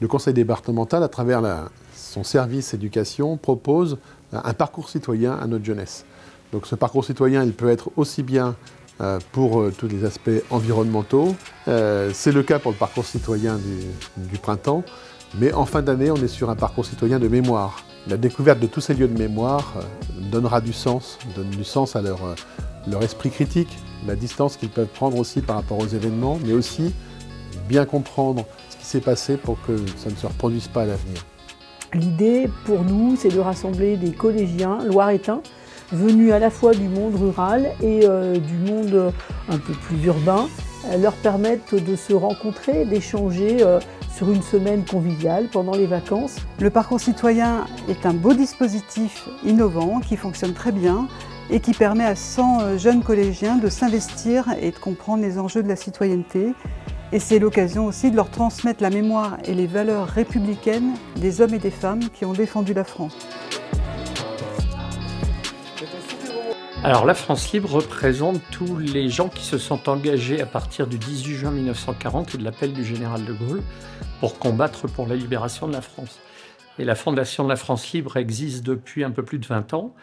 le conseil départemental, à travers son service éducation, propose un parcours citoyen à notre jeunesse. Donc ce parcours citoyen, il peut être aussi bien euh, pour euh, tous les aspects environnementaux. Euh, c'est le cas pour le parcours citoyen du, printemps. Mais en fin d'année, on est sur un parcours citoyen de mémoire. La découverte de tous ces lieux de mémoire donnera du sens, donne du sens à leur, esprit critique, la distance qu'ils peuvent prendre aussi par rapport aux événements, mais aussi bien comprendre s'est passé pour que ça ne se reproduise pas à l'avenir. L'idée pour nous, c'est de rassembler des collégiens loiretains venus à la fois du monde rural et euh, du monde euh, un peu plus urbain, euh, leur permettre de se rencontrer, d'échanger sur une semaine conviviale pendant les vacances. Le parcours citoyen est un beau dispositif innovant qui fonctionne très bien et qui permet à 100 jeunes collégiens de s'investir et de comprendre les enjeux de la citoyenneté. Et c'est l'occasion aussi de leur transmettre la mémoire et les valeurs républicaines des hommes et des femmes qui ont défendu la France. Alors la France libre représente tous les gens qui se sont engagés à partir du 18 juin 1940 et de l'appel du général de Gaulle pour combattre pour la libération de la France. Et la Fondation de la France libre existe depuis un peu plus de 20 ans.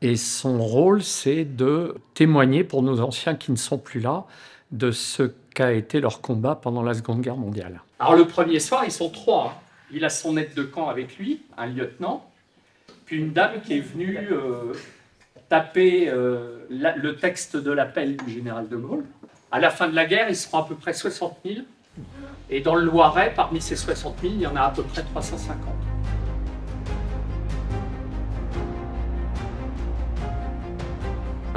Et son rôle, c'est de témoigner pour nos anciens qui ne sont plus là de ce qu'a été leur combat pendant la Seconde Guerre mondiale. Alors le premier soir, ils sont trois. Il a son aide de camp avec lui, un lieutenant, puis une dame qui est venue euh, taper euh, le texte de l'appel du général de Gaulle. À la fin de la guerre, ils seront à peu près 60 000. Et dans le Loiret, parmi ces 60 000, il y en a à peu près 350.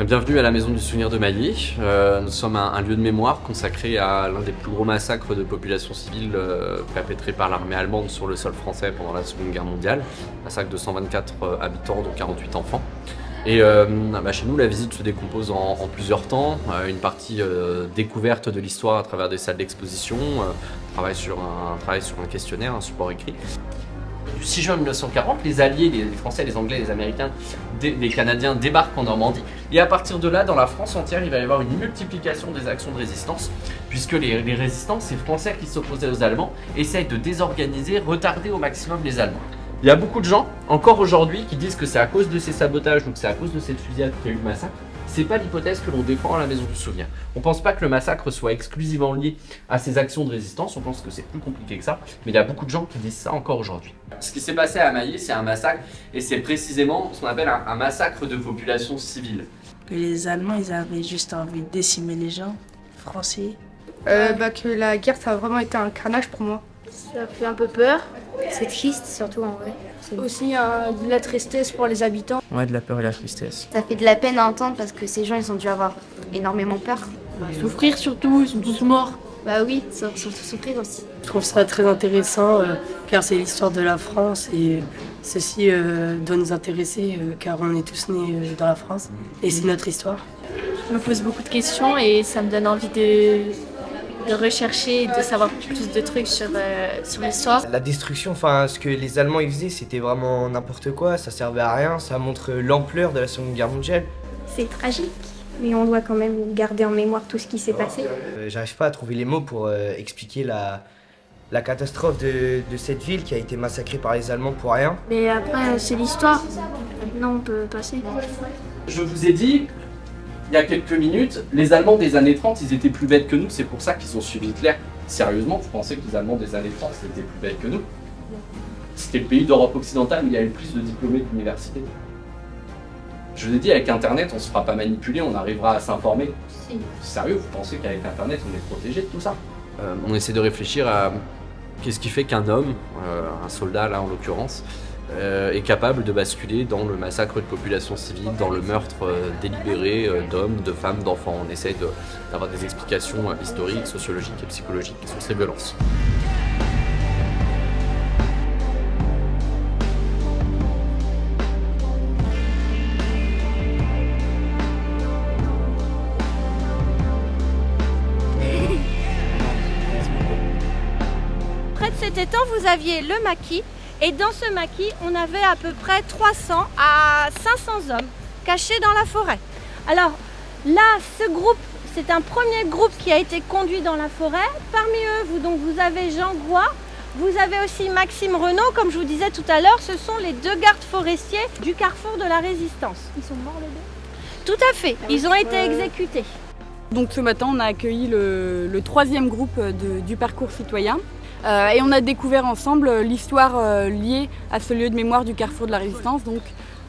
Bienvenue à la Maison du Souvenir de Mali. Euh, nous sommes un, lieu de mémoire consacré à l'un des plus gros massacres de population civile euh, perpétrés par l'armée allemande sur le sol français pendant la Seconde Guerre mondiale. Massacre de 124 habitants, dont 48 enfants. Et euh, bah, chez nous, la visite se décompose en, plusieurs temps. Euh, une partie euh, découverte de l'histoire à travers des salles d'exposition, un, travail sur un questionnaire, un support écrit. Du 6 juin 1940, les Alliés, les, Français, les Anglais, les Américains, les Canadiens débarquent en Normandie. Et à partir de là, dans la France entière, il va y avoir une multiplication des actions de résistance, puisque les, les résistants, ces Français qui s'opposaient aux Allemands, essayent de désorganiser, retarder au maximum les Allemands. Il y a beaucoup de gens, encore aujourd'hui, qui disent que c'est à cause de ces sabotages, donc c'est à cause de cette fusillade qu'il y a eu le massacre. C'est pas l'hypothèse que l'on défend à la Maison du Souvenir. On pense pas que le massacre soit exclusivement lié à ces actions de résistance, on pense que c'est plus compliqué que ça, mais il y a beaucoup de gens qui disent ça encore aujourd'hui. Ce qui s'est passé à Maillé, c'est un massacre, et c'est précisément ce qu'on appelle un, massacre de population civile. Que les Allemands, ils avaient juste envie de décimer les gens, français. Euh, bah, que la guerre, ça a vraiment été un carnage pour moi. Ça fait un peu peur. C'est triste, surtout en vrai. Aussi euh, de la tristesse pour les habitants. Ouais, de la peur et la tristesse. Ça fait de la peine à entendre parce que ces gens, ils ont dû avoir énormément peur. souffrir surtout, ils sont tous morts. Bah oui, surtout souffrir aussi. Je trouve ça très intéressant euh, car c'est l'histoire de la France et ceci euh, doit nous intéresser car on est tous nés dans la France et c'est notre histoire. Je me pose beaucoup de questions et ça me donne envie de de rechercher et de savoir plus de trucs sur, euh, sur l'histoire. La destruction, enfin ce que les Allemands ils faisaient, c'était vraiment n'importe quoi, ça servait à rien, ça montre l'ampleur de la Seconde Guerre mondiale. C'est tragique, mais on doit quand même garder en mémoire tout ce qui s'est passé. Euh, j'arrive pas à trouver les mots pour euh, expliquer la, la catastrophe de, de, cette ville qui a été massacrée par les Allemands pour rien. Mais après, c'est l'histoire. Maintenant, on peut passer. Je vous ai dit, il y a quelques minutes, les Allemands des années 30, ils étaient plus bêtes que nous, c'est pour ça qu'ils ont suivi Hitler. Sérieusement, vous pensez que les Allemands des années 30 étaient plus bêtes que nous? C'était le pays d'Europe occidentale où il y avait le plus de diplômés d'université. Je vous ai dit, avec Internet, on ne se fera pas manipuler, on arrivera à s'informer. Sérieux, vous pensez qu'avec Internet, on est protégé de tout ça? Euh, On essaie de réfléchir à qu'est-ce qui fait qu'un homme, euh, un soldat là en l'occurrence, euh, est capable de basculer dans le massacre de populations civiles, dans le meurtre euh, délibéré euh, d'hommes, de femmes, d'enfants. On essaie d'avoir des explications historiques, sociologiques et psychologiques sur ces violences. Près de cet étang, vous aviez le maquis et dans ce maquis, on avait à peu près 300 à 500 hommes cachés dans la forêt. Alors là, ce groupe, c'est un premier groupe qui a été conduit dans la forêt. Parmi eux, vous, donc, vous avez Jean Goua, Vous avez aussi Maxime Renault, comme je vous disais tout à l'heure, ce sont les deux gardes forestiers du carrefour de la Résistance. Ils sont morts les deux? Tout à fait, ils ont été exécutés. Donc ce matin, on a accueilli le, le troisième groupe de- du parcours citoyen. Euh, et on a découvert ensemble l'histoire euh, liée à ce lieu de mémoire du carrefour de la résistance, donc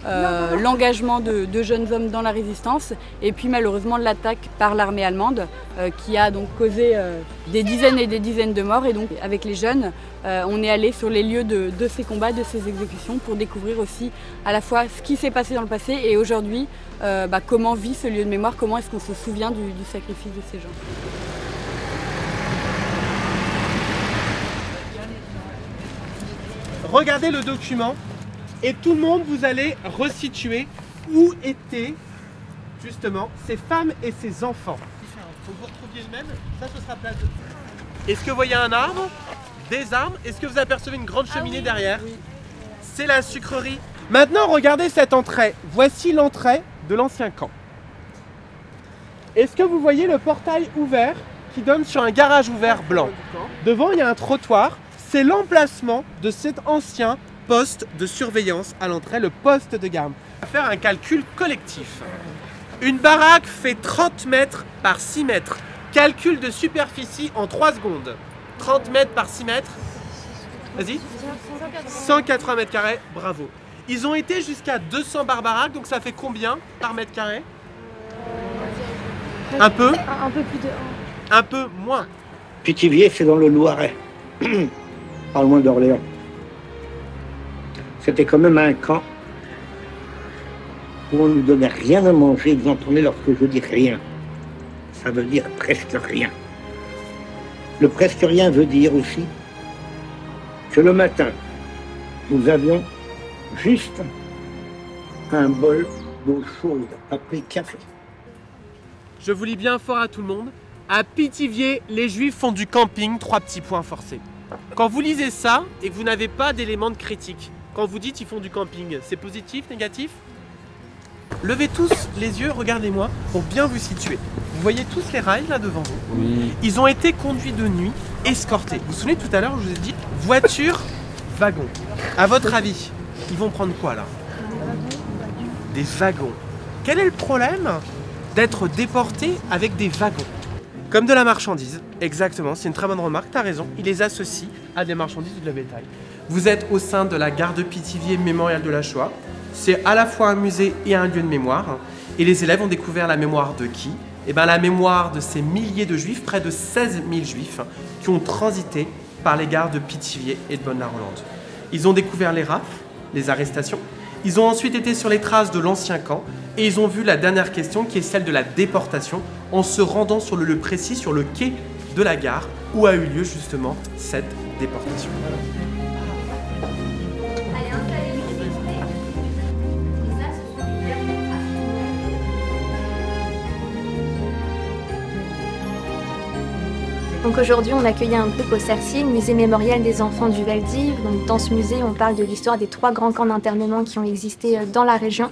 euh, l'engagement de, jeunes hommes dans la résistance, et puis malheureusement l'attaque par l'armée allemande euh, qui a donc causé euh, des dizaines et des dizaines de morts. Et donc avec les jeunes, euh, on est allé sur les lieux de, ces combats, de ces exécutions, pour découvrir aussi à la fois ce qui s'est passé dans le passé et aujourd'hui euh, bah, comment vit ce lieu de mémoire, comment est-ce qu'on se souvient du sacrifice de ces gens. Regardez le document et tout le monde, vous allez resituer où étaient justement ces femmes et ces enfants. Faut que vous retrouviez le même, ça ce sera place de... Est-ce que vous voyez un arbre? Des arbres? Est-ce que vous apercevez une grande cheminée derrière? C'est la sucrerie. Maintenant, regardez cette entrée. Voici l'entrée de l'ancien camp. Est-ce que vous voyez le portail ouvert qui donne sur un garage ouvert blanc? Devant, il y a un trottoir. C'est l'emplacement de cet ancien poste de surveillance à l'entrée, le poste de garde. On va faire un calcul collectif. Une baraque fait 30 mètres par 6 mètres. Calcul de superficie en 3 secondes. 30 mètres par 6 mètres. Vas-y. 180 mètres carrés, bravo. Ils ont été jusqu'à 200 barbaraques, donc ça fait combien par mètre carré? Un peu Un, peu plus de. Un peu moins. Pithiviers, c'est dans le Loiret, pas loin d'Orléans. C'était quand même un camp où on ne donnait rien à manger. Vous entendez lorsque je dis rien, ça veut dire presque rien. Le presque rien veut dire aussi que le matin, nous avions juste un bol d'eau chaude appelé café. Je vous lis bien fort à tout le monde. À Pithiviers, les Juifs font du camping, trois petits points forcés. Quand vous lisez ça et que vous n'avez pas d'éléments de critique, quand vous dites ils font du camping, c'est positif, négatif? Levez tous les yeux, regardez-moi, pour bien vous situer. Vous voyez tous les rails là devant vous? Oui. Ils ont été conduits de nuit, escortés. Vous vous souvenez tout à l'heure, je vous ai dit voiture, wagon. À votre avis, ils vont prendre quoi là? Des wagons. Quel est le problème d'être déportés avec des wagons? Comme de la marchandise, exactement, c'est une très bonne remarque, t'as raison, ils les associent à des marchandises de la bétail. Vous êtes au sein de la gare de Pithiviers Mémorial de la Shoah. C'est à la fois un musée et un lieu de mémoire. Et les élèves ont découvert la mémoire de qui? Eh bien la mémoire de ces milliers de juifs, près de 16 000 juifs, qui ont transité par les gares de Pithiviers et de Bonne-la-Rolande. Ils ont découvert les rafles, les arrestations. Ils ont ensuite été sur les traces de l'ancien camp et ils ont vu la dernière question qui est celle de la déportation en se rendant sur le lieu précis, sur le quai de la gare où a eu lieu justement cette déportation. Donc aujourd'hui, on accueille un groupe au CERCI, musée mémorial des enfants du Veldiv. Donc dans ce musée, on parle de l'histoire des trois grands camps d'internement qui ont existé euh, dans la région,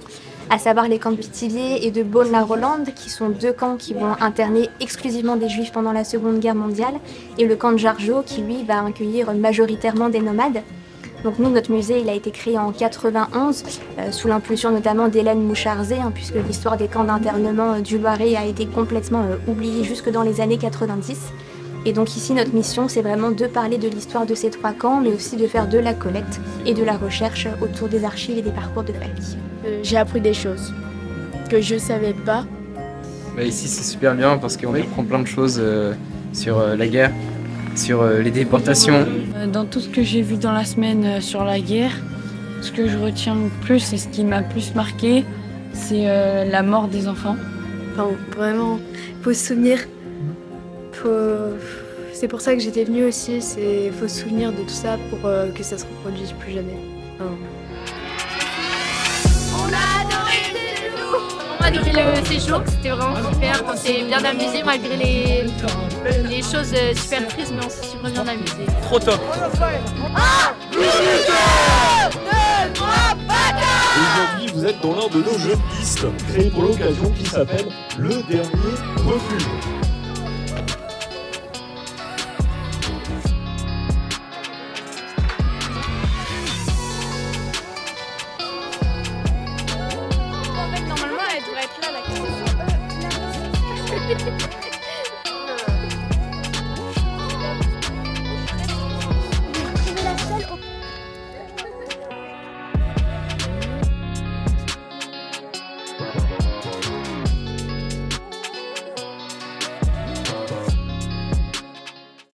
à savoir les camps de Pithiviers et de Beaune-la-Rolande, qui sont deux camps qui vont interner exclusivement des juifs pendant la Seconde Guerre mondiale, et le camp de Jargeau, qui lui va accueillir majoritairement des nomades. Donc nous, notre musée, il a été créé en 91, euh, sous l'impulsion notamment d'Hélène Moucharzé, hein, puisque l'histoire des camps d'internement euh, du Loiret a été complètement euh, oubliée jusque dans les années 90. Et donc ici, notre mission, c'est vraiment de parler de l'histoire de ces trois camps, mais aussi de faire de la collecte et de la recherche autour des archives et des parcours de famille. Euh, J'ai appris des choses que je savais pas. Bah, ici c'est super bien parce qu'on apprend plein de choses euh, sur euh, la guerre, sur euh, les déportations. Dans tout ce que j'ai vu dans la semaine euh, sur la guerre, ce que je retiens le plus et ce qui m'a plus marqué, c'est euh, la mort des enfants. Enfin, vraiment, faut se souvenir. Faut... C'est pour ça que j'étais venue aussi. C'est faut se souvenir de tout ça pour euh, que ça se reproduise plus jamais. Enfin, On a adoré le séjour, c'était vraiment super. On s'est bien amusé malgré les, les choses euh, super tristes, mais on s'est super bien amusé. Trop top Aujourd'hui, vous êtes dans l'un de nos jeux de pistes, créé pour l'occasion qui s'appelle Le Dernier Refuge.